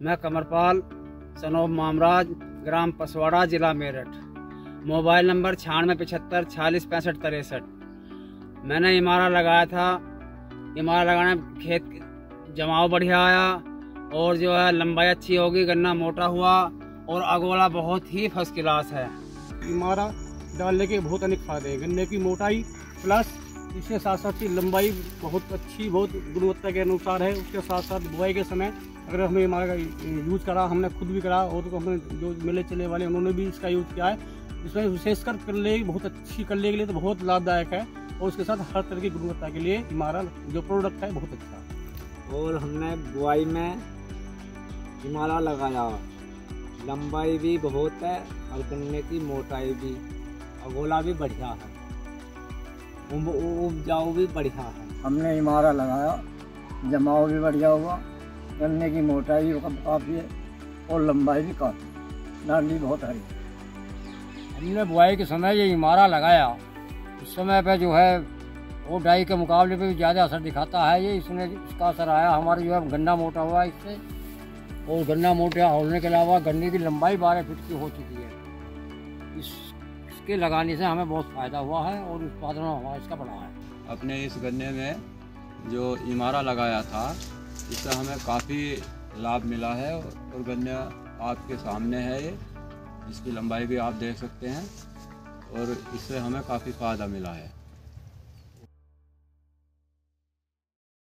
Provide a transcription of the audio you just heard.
मैं कमरपाल, सनोब मामराज, ग्राम पसवाड़ा, ज़िला Meerut. Mobile number छियानवे पचहत्तर छियालीस पैंसठ तिरसठ। मैंने इमारा लगाया था। इमारा लगाने खेत जमाव बढ़िया आया और जो है लंबाई अच्छी होगी, गन्ना मोटा हुआ और अगोला बहुत ही फ़र्स्ट क्लास है। इमारा डालने के बहुत अनेक फ़ायदे हैं। गन्ने की मोटाई प्लस इसके साथ साथ की लंबाई बहुत अच्छी, बहुत गुणवत्ता के अनुसार है। उसके साथ साथ बुआई के समय अगर हमें हमारा यूज़ करा हमने खुद भी करा और तो हमने जो मेले चले वाले उन्होंने भी इसका यूज़ किया है। इसमें विशेषकर करले बहुत अच्छी करले के लिए तो बहुत लाभदायक है और उसके साथ हर तरह की गुणवत्ता के लिए हमारा जो प्रोडक्ट है बहुत अच्छा है। और हमने बुआई में हिमालय लगाया। लंबाई भी बहुत है और गन्ने की मोटाई भी। और गोला भी बढ़िया है। उपजाऊ भी बढ़िया है। हमने इमारा लगाया जमाव भी बढ़िया हुआ। गन्ने की मोटाई भी काफ़ी है और लंबाई भी काफ़ी डांडी बहुत हरी हमने बुआई के समय ये इमारा लगाया। उस समय पे जो है वो डाई के मुकाबले पे भी ज़्यादा असर दिखाता है। ये इसने इसका असर आया हमारा जो है गन्ना मोटा हुआ इससे। और गन्ना मोटा होने के अलावा गन्ने की लंबाई बारह फीट की हो चुकी है। इस इसके लगाने से हमें बहुत फ़ायदा हुआ है और उत्पादन हमारा इसका बढ़ा है। अपने इस गन्ने में जो इमारा लगाया था इससे हमें काफ़ी लाभ मिला है और गन्ना आपके सामने है ये इसकी लंबाई भी आप देख सकते हैं और इससे हमें काफ़ी फ़ायदा मिला है।